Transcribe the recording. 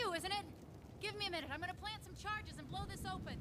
You, isn't it? Give me a minute. I'm gonna plant some charges and blow this open.